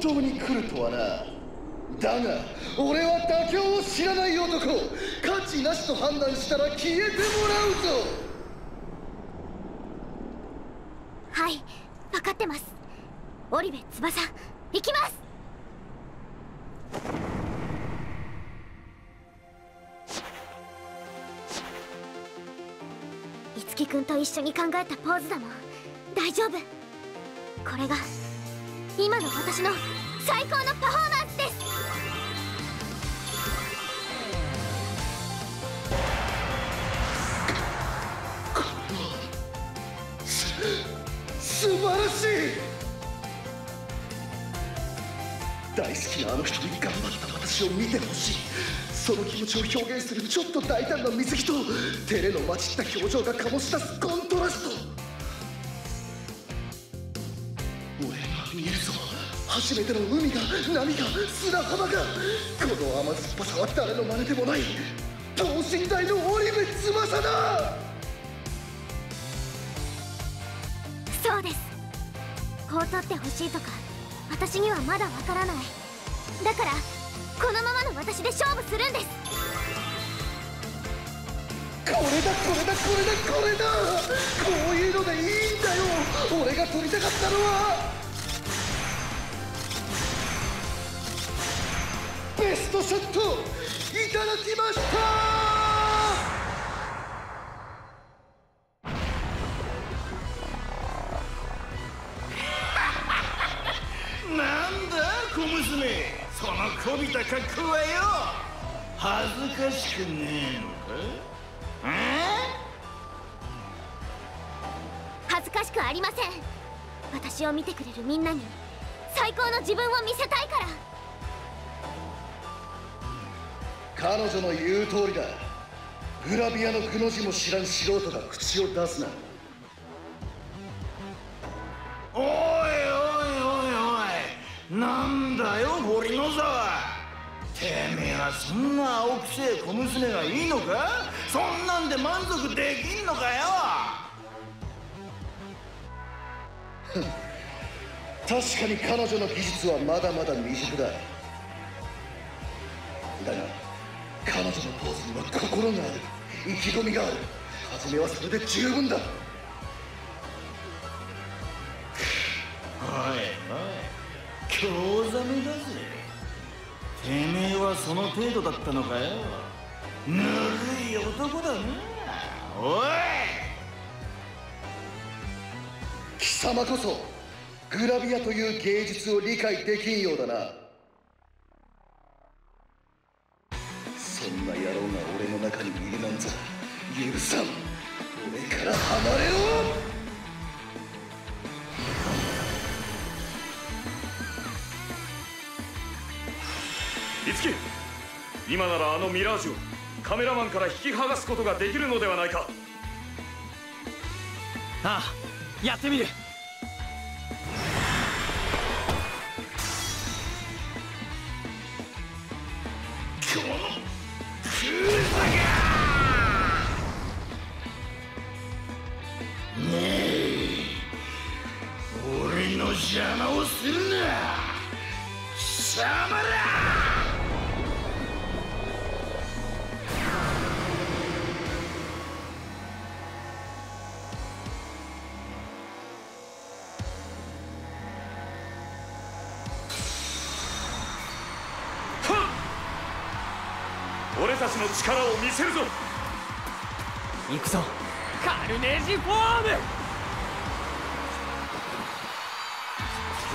本当に来るとはな。だが俺は妥協を知らない男価値なしと判断したら消えてもらうぞ。はい分かってます。織部翼行きます。樹くんと一緒に考えたポーズだもん。大丈夫。これが。今の私の最高のパフォーマンスです。素晴らしい。大好きなあの人に頑張った私を見てほしい。その気持ちを表現するちょっと大胆な水着と照れの混じった表情が醸し出すコントラスト。見えるぞ初めての海が波が砂浜がこの甘酸っぱさは誰の真似でもない。等身大の織部翼だ。そうです。こう取ってほしいとか私にはまだわからない。だからこのままの私で勝負するんです。これだこれだこれだこれだ。こういうのでいいんだよ。俺が取りたかったのはショットいただきました。なんだ小娘。そのこびた格好はよ。恥ずかしくねえのか？恥ずかしくありません。私を見てくれるみんなに最高の自分を見せたいから。彼女の言う通りだ。グラビアのくの字も知らん素人が口を出すな。おいおいおいおい。なんだよ堀野沢。てめえはそんな青くせえ小娘がいいのか？そんなんで満足できんのかよ。確かに彼女の技術はまだまだ未熟だ。だが彼女のポーズには心がある意気込みがある。初めはそれで十分だ。おいおい興ざめだぜ。てめえはその程度だったのかよ。ぬるい男だな。おい。貴様こそグラビアという芸術を理解できんようだなミラージュをカメラマンから引き剥がすことができるのではないか。ああやってみる。俺たちの力を見せるぞ。行くぞ。カルネージフォーム。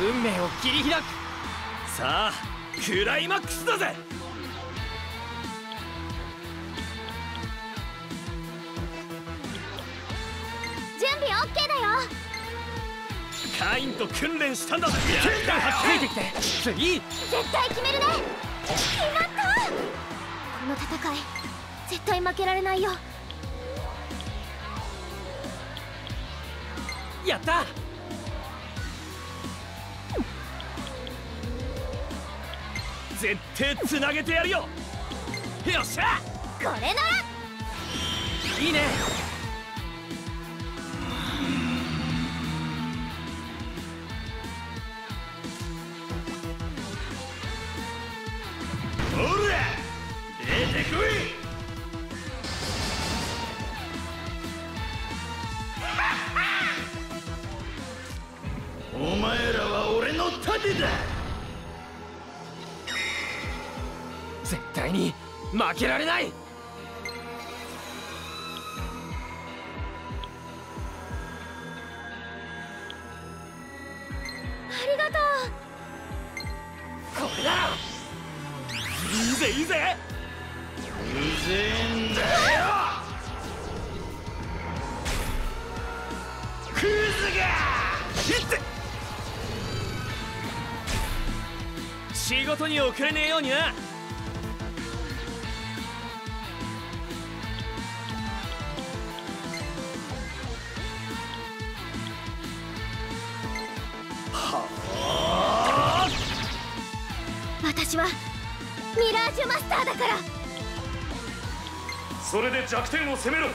運命を切り開く。さあクライマックスだぜ。準備 OK だよ。カインと訓練したんだぜ。ついてきて。次。絶対決めるねの戦い絶対負けられないよ。やった！絶対つなげてやるよ！よっしゃ！これなら！いいねだ。絶対に負けられない。ありがとう。これだいいぜ。いいぜ仕事に遅れねえようにな。私はミラージュマスターだから。それで弱点を攻めろ。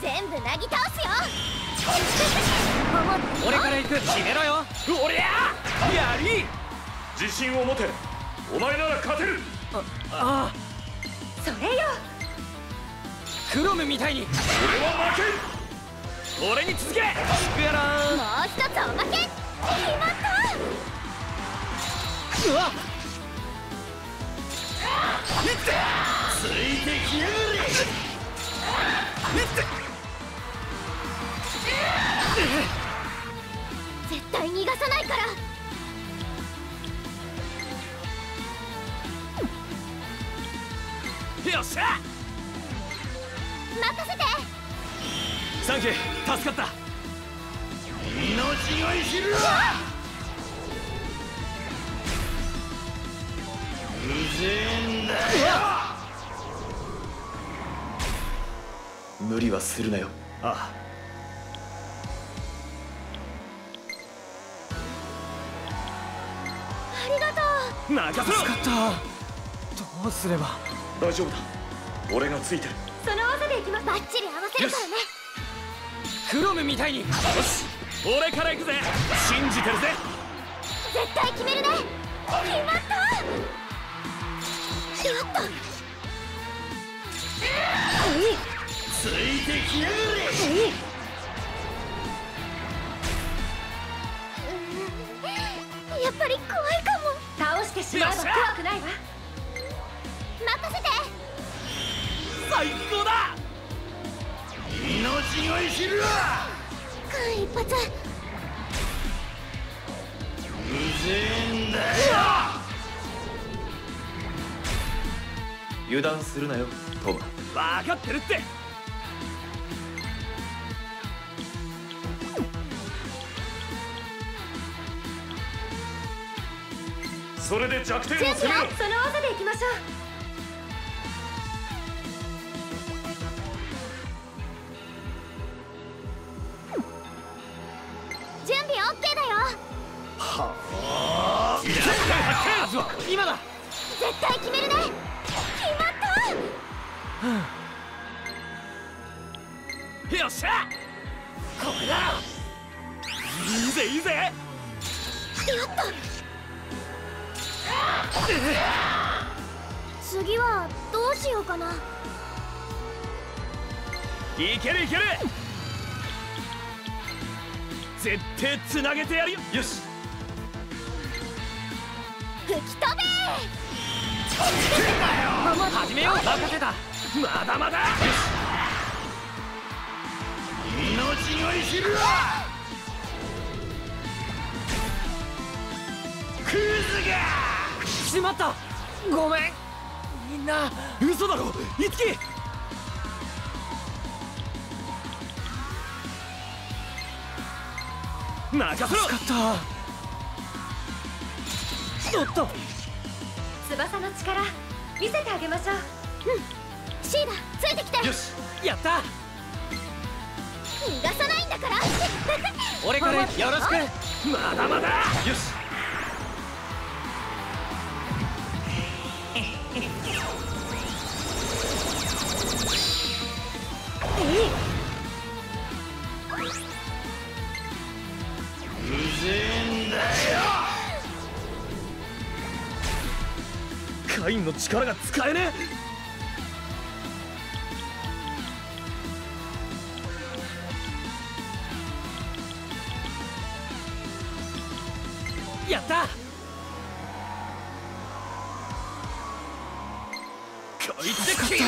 全部なぎ倒すよ。俺から行く。決めろよ。俺ややり。自信を持て。お前なら勝てる。ああそれよ。クロムみたいに。俺は負けん。俺に続け。スクエラーンもう一つおまけ。決まった。うわ。ついてきやがれ。絶対逃がさないからよっしゃ！任せて！サンキュー助かった。命乞いしろうぜえんだよ！無理はするなよ。ああ。りがとう。あ任せろ！助かった。どうすれば？大丈夫だ。俺がついてる。その技でいきます。バッチリ合わせるからね。クロムみたいに。よし俺から行くぜ。信じてるぜ。絶対決めるね。決まった。やった。ついてきやがれ。やっぱり怖いかも。倒してしまえば怖くないわ任せて。最高だ。命乞いしろ間一髪。うぜえんだよ。油断するなよトマ分かってるって。それで弱点を準攻めろ。その技でいきましょうは今だ。絶対決めるね。決まった。よっしゃ。これだ。いいぜいいぜ。やった。次はどうしようかな。いけるいける。絶対つなげてやるよ。よし吹き飛べ始めよう任せたまだまだ。命乞いしろクズがしまった。ごめん。みんな嘘だろ。いつき。任せろ。助かった。おっと翼の力見せてあげましょう。うん。シーラついてきて。よし。やった。逃がさないんだから。俺からよろしく。まだまだ。よし。えんカインの力が使えねえ。やった！こい！つで決める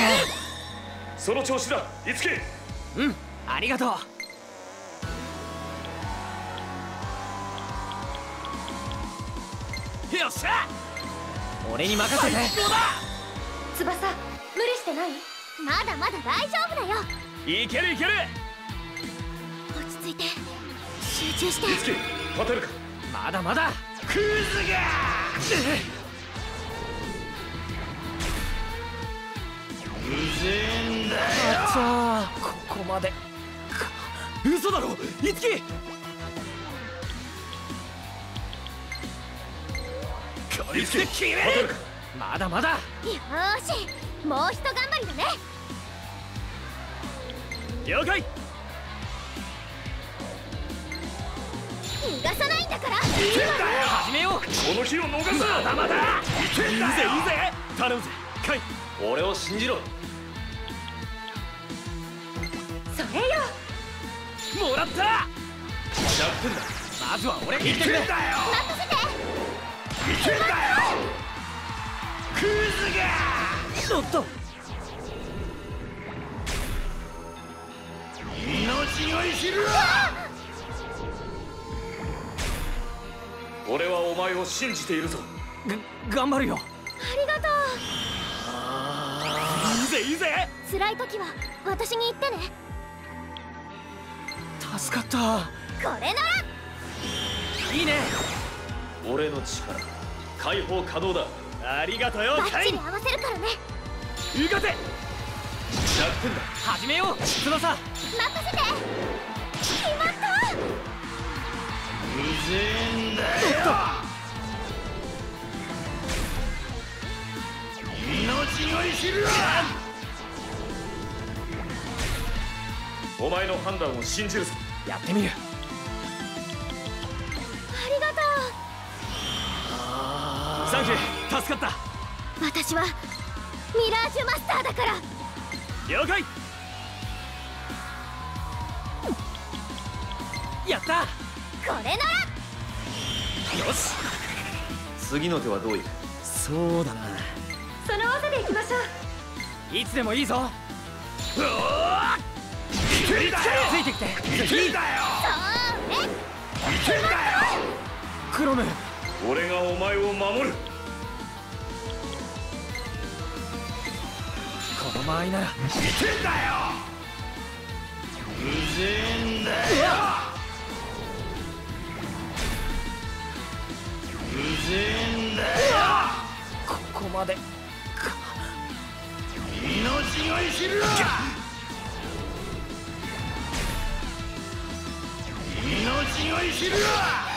その調子だ。いつき！うん。ありがとう。よっしゃ俺に任せて。翼無理してない？まだまだ大丈夫だよ。いけるいける。落ち着いて。集中して。いつき勝てるか。まだまだ。クズが！うぜえんだよ。あっちゃーここまで。か嘘だろ？いつきこいつで決めるまだまだ。よーしもうひと頑張りだね。了解。逃がさないんだから。始めよう。この日を逃す。まだまだ。いいぜいいぜ。頼むぜ。カイ俺を信じろ。それよ。もらった。100点だまずは俺に言ってくれ任せておっと。命乞いしろ俺はお前を信じているぞ。が頑張るよ。ありがといいぜいいぜ。う辛い時は私に言ってね。助かった。これなら。いいね俺の力。解放可能だ。ありがとよバカイン。ッチリ合わせるからね。行かせ。100点だ。始めよう翼。任せて。決まった。うぜえんだよ。命乞いしろお前の判断を信じるぞ。やってみるサンキュー助かっう私はミラージュマスターだから。た了解。やった。これなら。よし。次の手はどういくそうだな。その技でいきましょう。いつでもいいぞ。うおーついてきて。次そうね。クロム俺がお前を守る。この間合いなら。うぜえんだよ！うぜえんだよ！ここまで。命乞いしろ命乞いしろ絶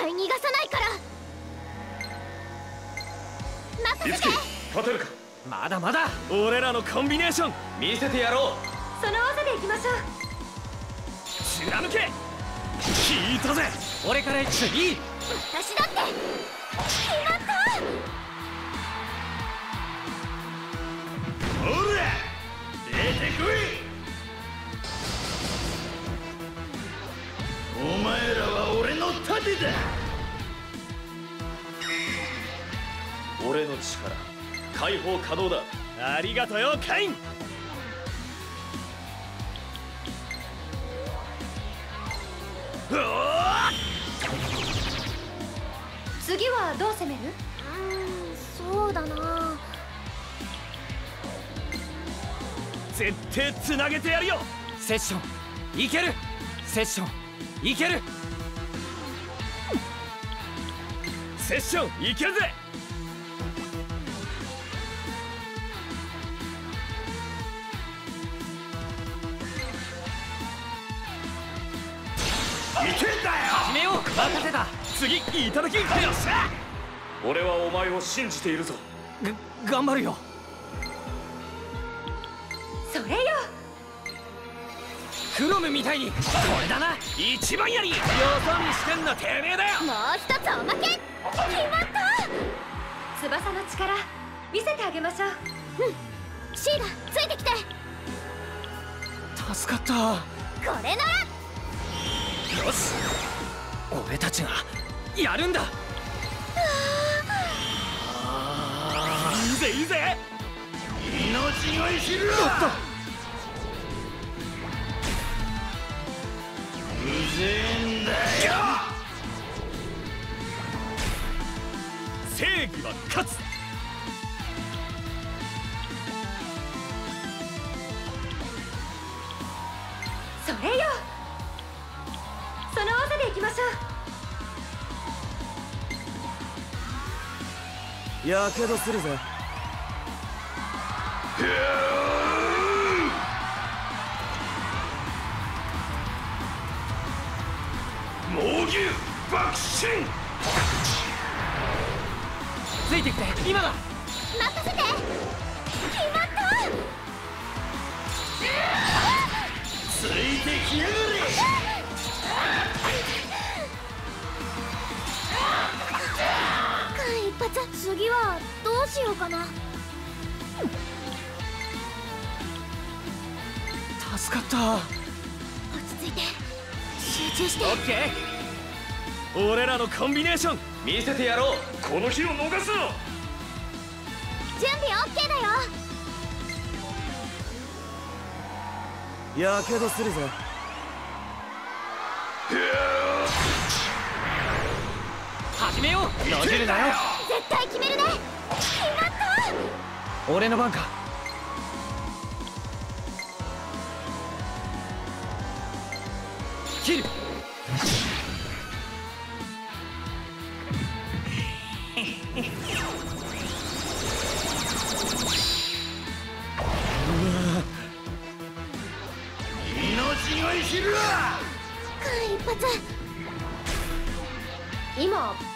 対逃がさないから。いつき任せて。勝てるか？まだまだ。俺らのコンビネーション。見せてやろう。その技でいきましょう。貫け。聞いたぜ。俺から次私だって決まっただ俺の力解放可能だ。ありがとよカイン。うおー次はどう攻める？うーんそうだな。絶対つなげてやるよ。セッションいける。セッションいけるセッションいけるぜ！いけんだよ！始めよう任せた！次いただき！よっしゃ！俺はお前を信じているぞ。が頑張るよクロムみたいにこれだな。一番やり。よそ見してんのてめえだよ。もう一つおまけ。決まった。翼の力見せてあげましょう。シーラついてきて。助かった。これなら。よし。俺たちがやるんだ。いいぜいいぜ。命乞いしろうぜえんだよ。正義は勝つ。それよ。その技でいきましょう。やけどするぜ猛牛爆心。ついてきて今だ。任せて。決まったついてきやがれ。間一髪次はどうしようかな。助かった。落ち着いて。集中して。オッケー俺らのコンビネーション見せてやろう。この日を逃すな。準備 OK だよ。やけどするぜ。始めよう。のじるなよ。絶対決めるね。決まった。俺の番か。切る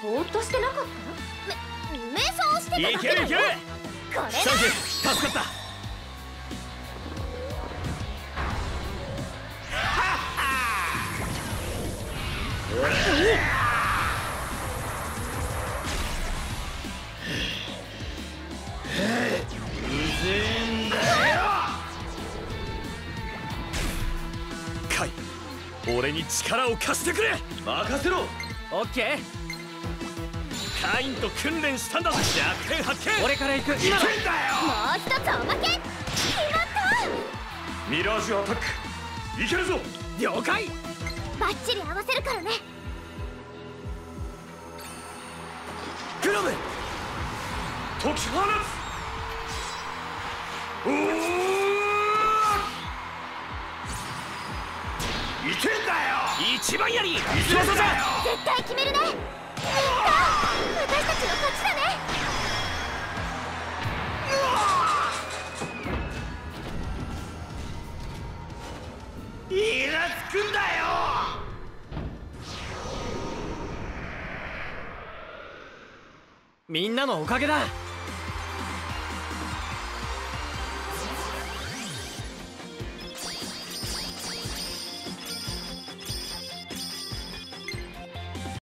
ぼーっとしてなかった？め瞑想してたいだけ？だよけるいける！これサンキュー助かった！うぜえんだよカイ俺に力を貸してくれ任せろオッケーカインと訓練したんだぞ弱点発見。俺から行く。今だもう一つおまけ決まった。ミラージュアタックいけるぞ。了解。バッチリ合わせるからね。クロム解き放つ。おおいけんだよ。一番やり。絶対決めるねみんなのおかげだ。